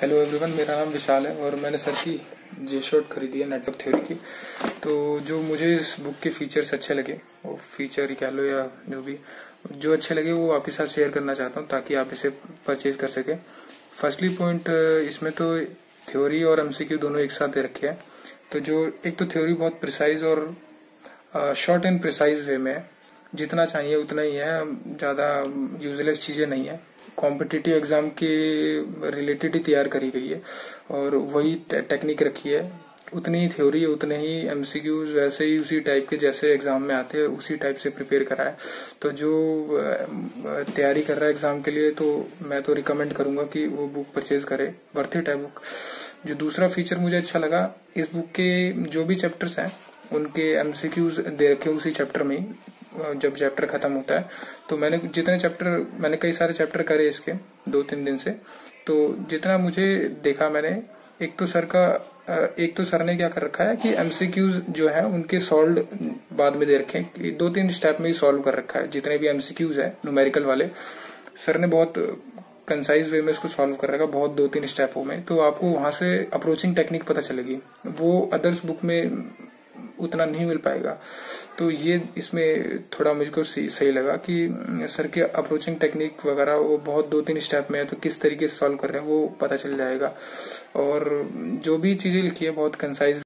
Hello everyone मेरा नाम विशाल है और मैंने सर की जे शर्ट खरीदी है नेटवर्क थ्योरी की। तो जो मुझे इस बुक के फीचर्स अच्छे लगे, वो फीचर ही कह लो या जो भी, जो अच्छे लगे वो आपके साथ शेयर करना चाहता हूँ ताकि आप इसे परचेज कर सके। फर्स्टली पॉइंट इसमें तो थ्योरी और एमसीक्यू दोनों एक साथ दे रखे हैं। तो जो, एक तो थ्योरी बहुत प्रिसाइज और शॉर्ट एंड प्रिसाइज वे में है। जितना चाहिए उतना ही है, ज़्यादा यूजलेस चीज़ें नहीं है। कॉम्पिटिटिव एग्ज़ाम के रिलेटेड ही तैयार करी गई है और वही टेक्निक रखी है। उतनी ही थ्योरी उतने ही एमसीक्यूज वैसे ही उसी टाइप के जैसे एग्ज़ाम में आते हैं, उसी टाइप से प्रिपेयर करा है। तो जो तैयारी कर रहा है एग्ज़ाम के लिए तो मैं तो रिकमेंड करूँगा कि वो बुक परचेज करे। वर्थ इट है बुक जो दूसरा फीचर मुझे अच्छा लगा, इस बुक के जो भी चैप्टर्स हैं, उनके एमसीक्यूज दे रखे उसी चैप्टर में जब चैप्टर खत्म होता है तो मैंने जितने चैप्टर मैंने कई सारे चैप्टर करे इसके, दो तीन दिन से तो जितना मुझे देखा मैंने, एक तो सर का एक तो सर ने क्या कर रखा है कि एमसीक्यूज जो है, उनके सॉल्व बाद में दे रखे दो तीन स्टेप में ही सॉल्व कर रखा है, जितने भी एमसीक्यूज है न्यूमेरिकल वाले सर ने बहुत कंसाइज वे में इसको सॉल्व कर रखा, बहुत दो तीन स्टेपों में तो आपको वहाँ से अप्रोचिंग टेक्निक पता चलेगी। वो अदर्स बुक में उतना नहीं मिल पाएगा। तो ये इसमें थोड़ा मुझको सही लगा कि सर के अप्रोचिंग टेक्निक वगैरह वो बहुत दो तीन स्टेप में है तो किस तरीके से सॉल्व कर रहे हैं, वो पता चल जाएगा। और जो भी चीज़ें लिखी है, बहुत कंसाइज